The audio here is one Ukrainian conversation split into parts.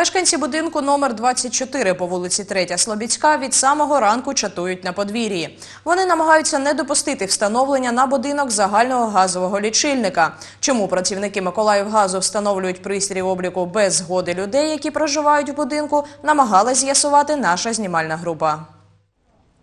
Мешканці будинку номер 24 по вулиці 3 Слобідська від самого ранку чатують на подвір'ї. Вони намагаються не допустити встановлення на будинок загального газового лічильника. Чому працівники Миколаївгазу встановлюють пристрій обліку без згоди людей, які проживають в будинку, намагалась з'ясувати наша знімальна група.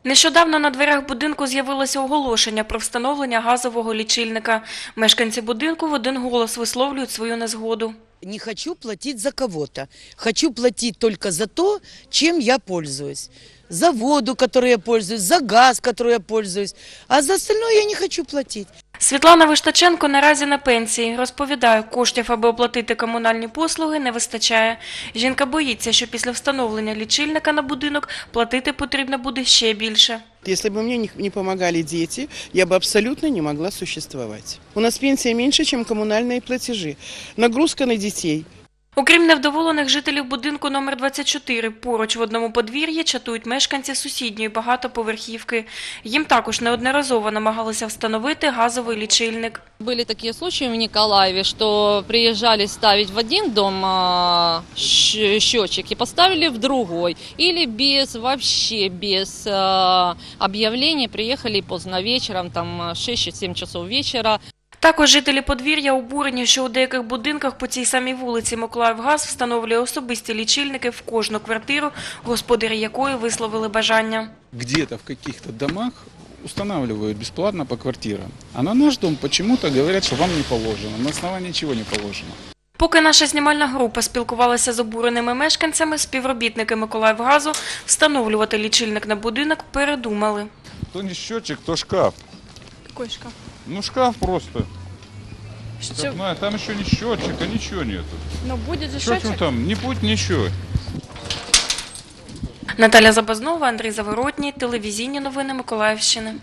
Нещодавно на дверях будинку з'явилося оголошення про встановлення газового лічильника. Мешканці будинку в один голос висловлюють свою незгоду. Не хочу платить за кого-то. Хочу платить только за то, чем я пользуюсь. За воду, которой я пользуюсь, за газ, который я пользуюсь. А за остальное я не хочу платить. Світлана Виштаченко наразі на пенсії. Розповідає, коштів, аби оплатити комунальні послуги, не вистачає. Жінка боїться, що після встановлення лічильника на будинок платити потрібно буде ще більше. Если бы мне не, не помогали дети, я бы абсолютно не могла существовать. У нас пенсия меньше, чем коммунальные платежи. Нагрузка на детей. Окрім невдоволених жителів будинку номер 24, поруч в одному подвір'ї чатують мешканці сусідньої багатоповерхівки. Їм також неодноразово намагалися встановити газовий лічильник. Были такие случаи в Николаеве, что приезжали ставить в один дом счетчик и поставили в другой. Или без, вообще без а, объявлений приехали поздно вечером, там 6-7 часов вечера. Також жителі подвір'я обурені, що у деяких будинках по цій самій вулиці Миколаївгаз встановлює особисті лічильники в кожну квартиру, господарі якої висловили бажання. где-то в каких-то домах устанавливают бесплатно по квартирам. А на наш дом почему-то говорят, что вам не положено. На основании чего не положено. Поки наша знімальна група спілкувалася з обуреними мешканцями, співробітники Миколаївгазу встановлювати лічильник на будинок передумали. То не счетчик, то шкаф. Какой шкаф? Ну шкаф просто. Как, ну, а там еще не счетчика, ничего нету. Ну, будет же счетчик. там? Не путь, ничего. Наталя Забазнова, Андрій Заворотній, телевізійні новини Миколаївщини.